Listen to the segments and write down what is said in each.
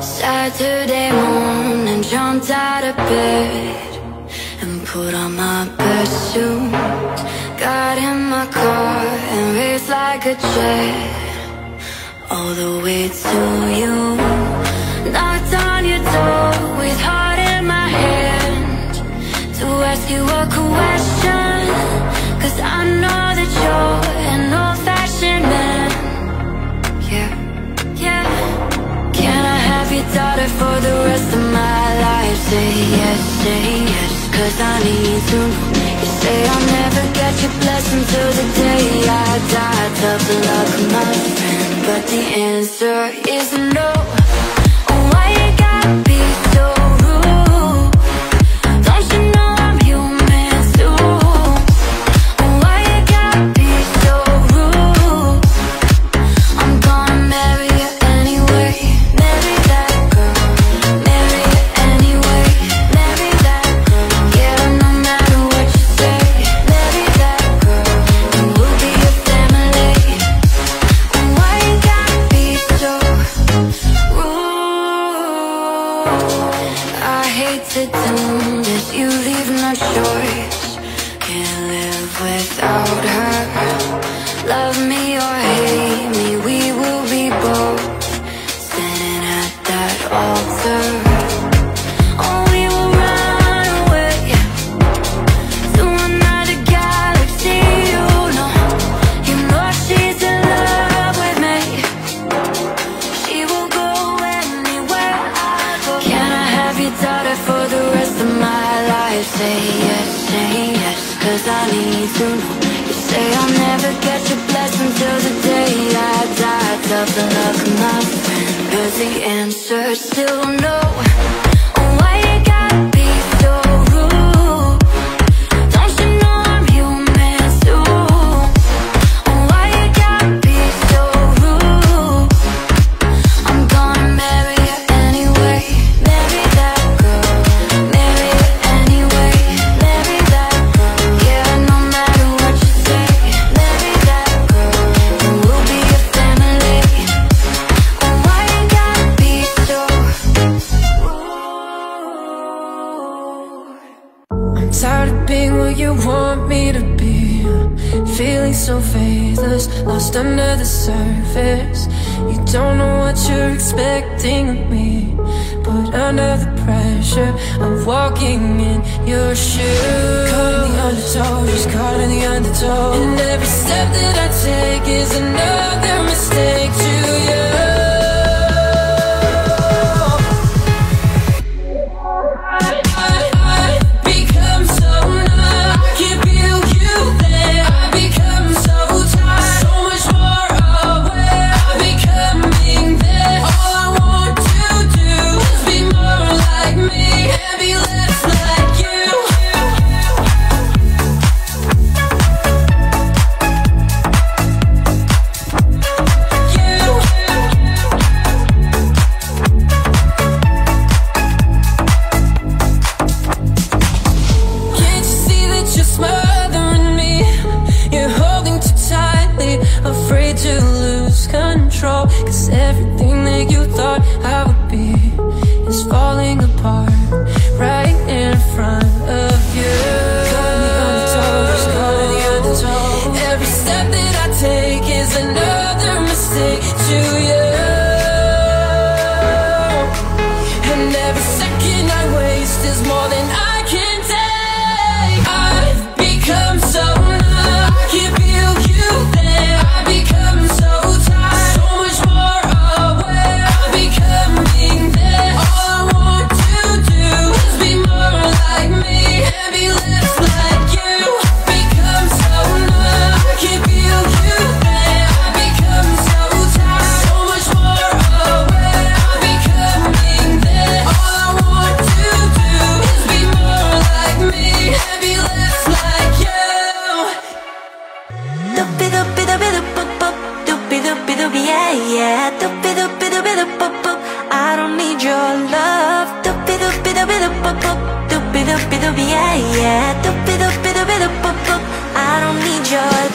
Saturday morning, jumped out of bed And put on my best suit Got in my car and raced like a jet All the way to you. saying yes Cause I need to know You say I'll never get your blessing Till the day I die. Tough luck, my friend. But the answer is no. to do Did you leave no choice? Can't live without her Love me cause I need to. Know You say I'll never get your blessing till the day I die. Tough the luck of my friend the answer still no. you want me to be. Feeling so faithless, lost under the surface. You don't know what you're expecting of me. But under the pressure, I'm walking in your shoes. Caught in the undertow, just caught in the undertow. And every step that I take is another mistake. yeah, yeah be do be do pop pop. I don't need your love Do be do be do be do pop pop. Do be do be do be yeah, yeah Do be do be do be do pop pop. I don't need your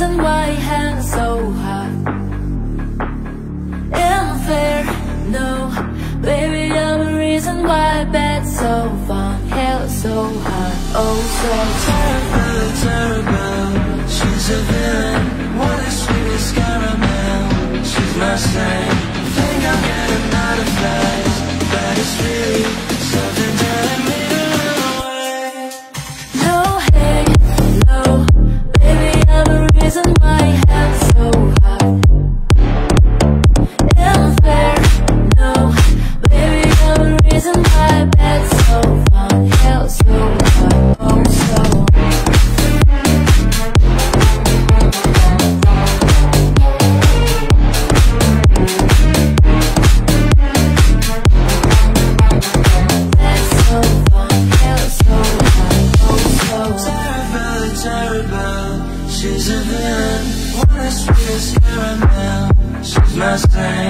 reason why hands so hot Unfair, no. Baby, you're the reason why bed's so fun Hair so hot, oh so terrible, terrible. She's a villain, what a sweetest caramel She's my saint caramel. She's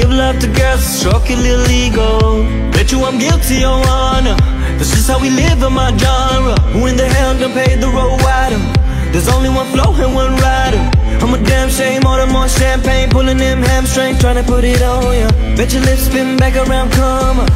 give love to girls, stroke your little ego. Bet you I'm guilty, your honor. This is how we live in my genre. Who in the hell done pay the road wider? There's only one Flo and one Rida. I'm a damn shame, order more champagne, pulling them hamstrings, trying to put it on ya. Bet your lips spin back around, come on.